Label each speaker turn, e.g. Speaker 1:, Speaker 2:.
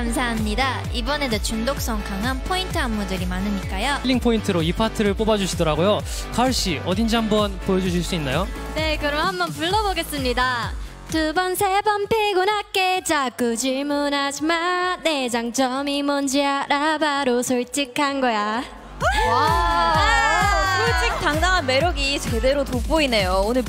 Speaker 1: 감사합니다. 이번에도 중독성 강한 포인트 안무들이 많으니까요.
Speaker 2: 힐링 포인트로 이 파트를 뽑아주시더라고요. 가을 씨 어딘지 한번 보여주실 수 있나요?
Speaker 3: 네, 그럼 한번 불러보겠습니다. 두 번, 세 번 피곤하게 자꾸 질문하지 마. 내 장점이 뭔지 알아. 바로 솔직한 거야.
Speaker 4: 와, 솔직 당당한 매력이 제대로 돋보이네요. 오늘